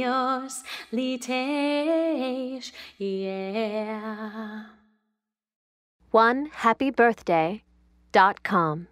yours, Litesh, yeah. One happy birthday dot com.